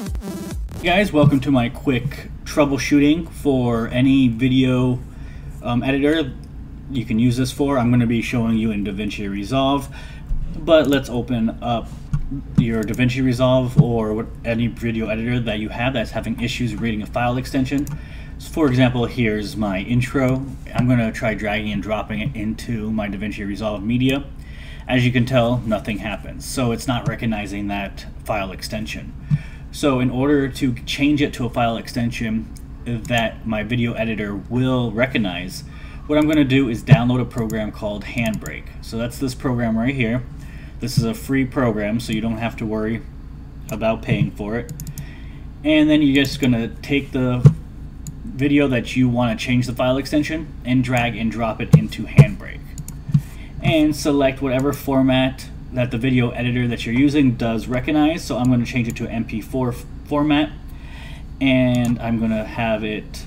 Hey guys, welcome to my quick troubleshooting for any video um, editor you can use this for. I'm going to be showing you in DaVinci Resolve, but let's open up your DaVinci Resolve or what, any video editor that you have that's having issues reading a file extension. So for example, here's my intro. I'm going to try dragging and dropping it into my DaVinci Resolve media. As you can tell, nothing happens. So it's not recognizing that file extension. So in order to change it to a file extension that my video editor will recognize, what I'm going to do is download a program called Handbrake. So that's this program right here. This is a free program, so you don't have to worry about paying for it. And then you're just going to take the video that you want to change the file extension and drag and drop it into Handbrake. And select whatever format that the video editor that you're using does recognize. So I'm going to change it to MP4 format and I'm going to have it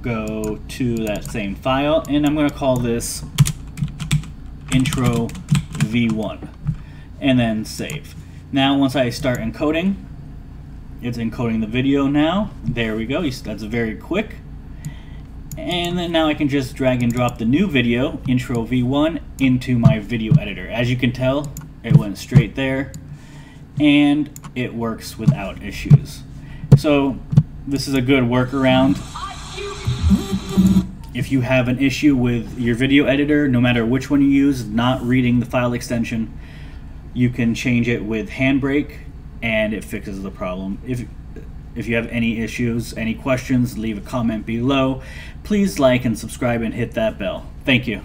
go to that same file and I'm going to call this intro v1 and then save. Now once I start encoding, it's encoding the video now. There we go. That's very quick. And then now I can just drag and drop the new video, intro v1, into my video editor. As you can tell, it went straight there, and it works without issues. So this is a good workaround. If you have an issue with your video editor, no matter which one you use, not reading the file extension, you can change it with Handbrake and it fixes the problem. If if you have any issues, any questions, leave a comment below. Please like and subscribe and hit that bell. Thank you.